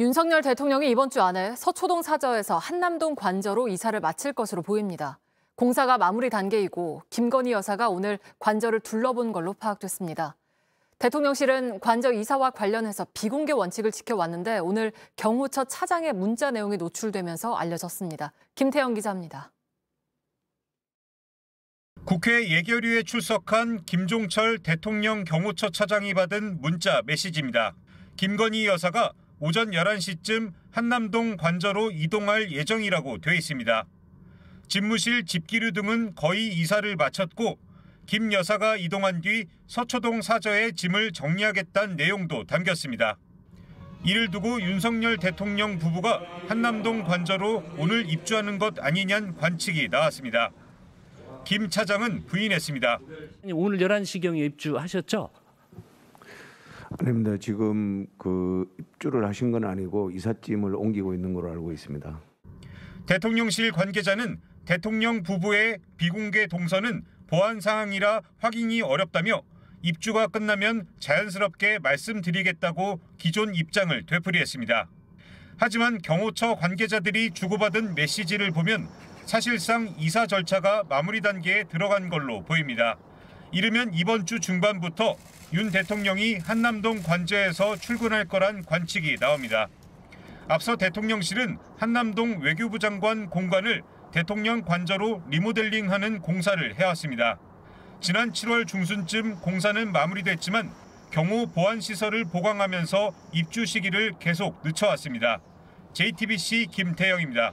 윤석열 대통령이 이번 주 안에 서초동 사저에서 한남동 관저로 이사를 마칠 것으로 보입니다. 공사가 마무리 단계이고 김건희 여사가 오늘 관저를 둘러본 걸로 파악됐습니다. 대통령실은 관저 이사와 관련해서 비공개 원칙을 지켜왔는데 오늘 경호처 차장의 문자 내용이 노출되면서 알려졌습니다. 김태영 기자입니다. 국회 예결위에 출석한 김종철 대통령 경호처 차장이 받은 문자 메시지입니다. 김건희 여사가 오전 11시쯤 한남동 관저로 이동할 예정이라고 돼 있습니다. 집무실, 집기류 등은 거의 이사를 마쳤고 김 여사가 이동한 뒤 서초동 사저에 짐을 정리하겠다는 내용도 담겼습니다. 이를 두고 윤석열 대통령 부부가 한남동 관저로 오늘 입주하는 것 아니냐는 관측이 나왔습니다. 김 차장은 부인했습니다. 오늘 11시경에 입주하셨죠? 아닙니다. 지금 그 입주를 하신 건 아니고 이삿짐을 옮기고 있는 걸로 알고 있습니다. 대통령실 관계자는 대통령 부부의 비공개 동선은 보안 상황이라 확인이 어렵다며 입주가 끝나면 자연스럽게 말씀드리겠다고 기존 입장을 되풀이했습니다. 하지만 경호처 관계자들이 주고받은 메시지를 보면 사실상 이사 절차가 마무리 단계에 들어간 걸로 보입니다. 이르면 이번 주 중반부터 윤 대통령이 한남동 관저에서 출근할 거란 관측이 나옵니다. 앞서 대통령실은 한남동 외교부 장관 공간을 대통령 관저로 리모델링하는 공사를 해왔습니다. 지난 7월 중순쯤 공사는 마무리됐지만 경호 보안 시설을 보강하면서 입주 시기를 계속 늦춰왔습니다. JTBC 김태영입니다.